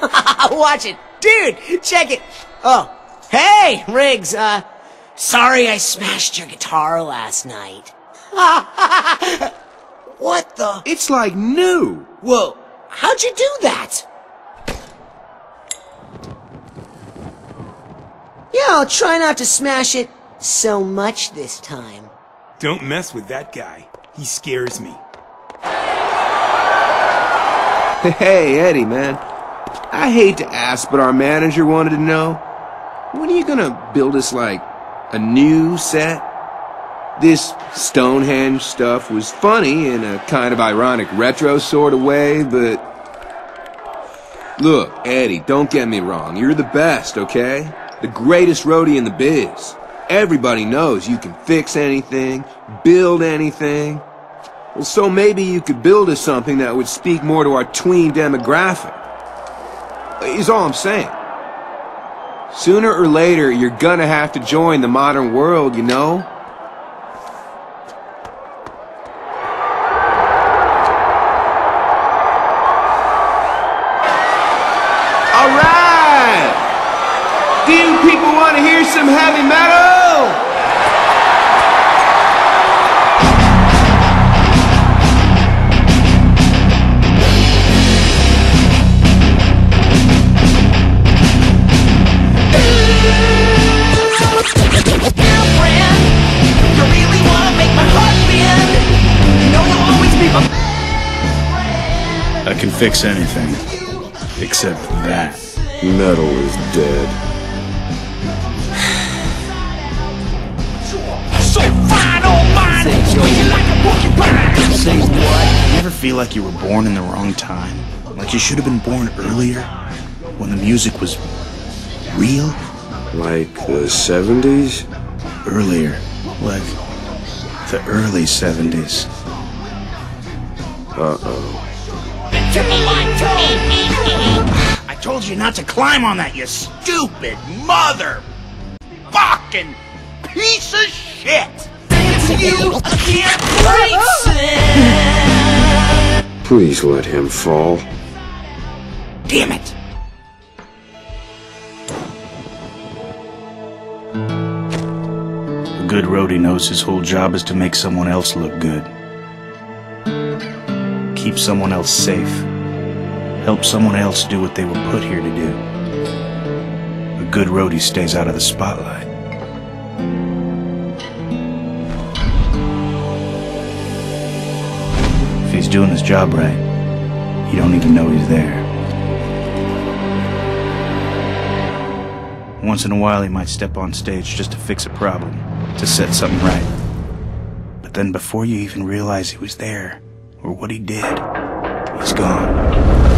Watch it. Dude, check it. Oh, hey, Riggs, uh, sorry I smashed your guitar last night. what the? It's like new. Whoa, how'd you do that? Yeah, I'll try not to smash it so much this time. Don't mess with that guy. He scares me. Hey, Eddie, man. I hate to ask, but our manager wanted to know. When are you gonna build us, like, a new set? This Stonehenge stuff was funny in a kind of ironic retro sort of way, but... Look, Eddie, don't get me wrong. You're the best, okay? The greatest roadie in the biz. Everybody knows you can fix anything, build anything. Well, so maybe you could build us something that would speak more to our tween demographic. Is all I'm saying. Sooner or later, you're gonna have to join the modern world, you know? All right! Do you people want to hear some heavy metal? Fix anything. Except that. Metal is dead. Say what? You ever feel like you were born in the wrong time? Like you should have been born earlier? When the music was real? Like the 70s? Earlier. Like the early 70s. Uh-oh. I told you not to climb on that, you stupid mother fucking piece of shit! You can't Please let him fall. Damn it! A good roadie knows his whole job is to make someone else look good. Keep someone else safe. Help someone else do what they were put here to do. A good roadie stays out of the spotlight. If he's doing his job right, you don't even know he's there. Once in a while, he might step on stage just to fix a problem, to set something right. But then before you even realize he was there, or what he did, he's gone.